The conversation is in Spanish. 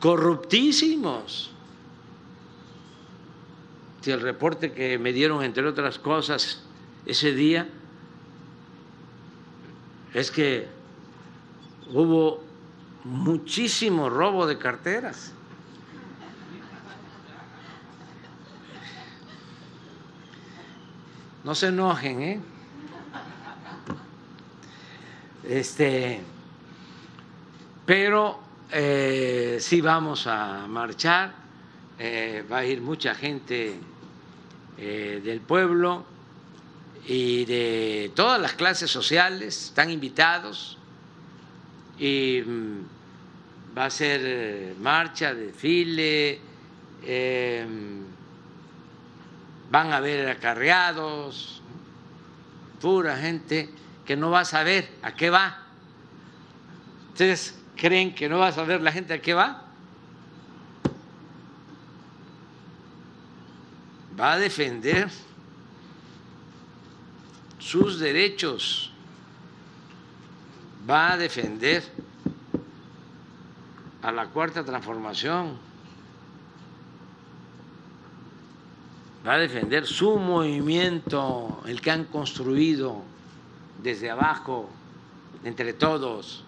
corruptísimos. Si el reporte que me dieron, entre otras cosas, ese día, es que hubo muchísimo robo de carteras. No se enojen, ¿eh? Este, pero eh, sí vamos a marchar, eh, va a ir mucha gente eh, del pueblo y de todas las clases sociales, están invitados y mm, va a ser marcha, desfile, em, van a haber acarreados, pura gente que no va a saber a qué va. ¿Ustedes creen que no va a saber la gente a qué va? Va a defender sus derechos, va a defender a la cuarta transformación, va a defender su movimiento, el que han construido desde abajo, entre todos.